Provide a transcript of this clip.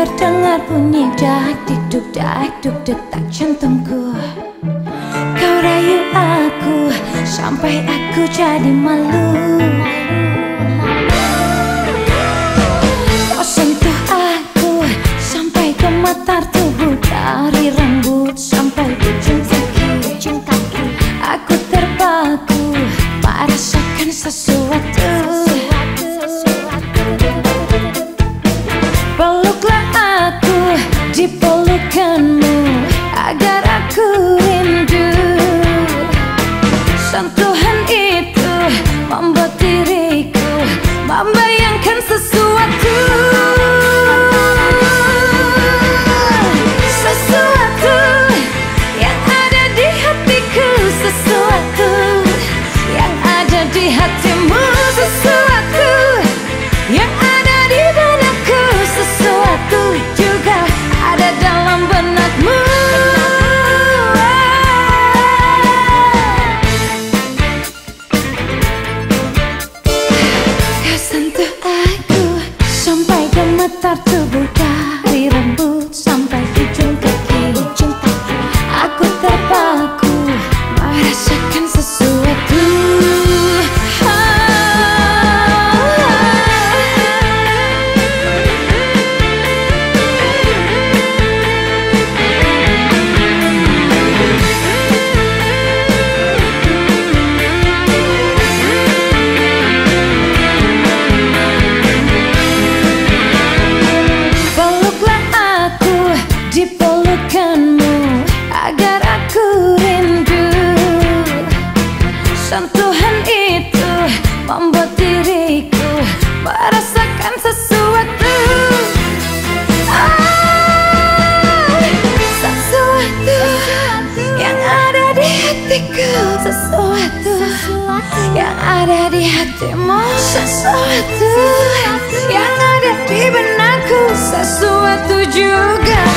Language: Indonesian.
Terdengar bunyi dak dikduk dak duk detak jantungku Kau rayu aku sampai aku jadi malu. Kau sentuh aku sampai gemetar tubuh Dari rambut sampai ujung kaki Aku terpaku. Merasakan sesuatu di Sentuhan itu membuat diriku merasakan sesuatu. Ah, sesuatu yang ada di hatiku Sesuatu yang ada di hatimu Sesuatu yang ada di benakku Sesuatu juga.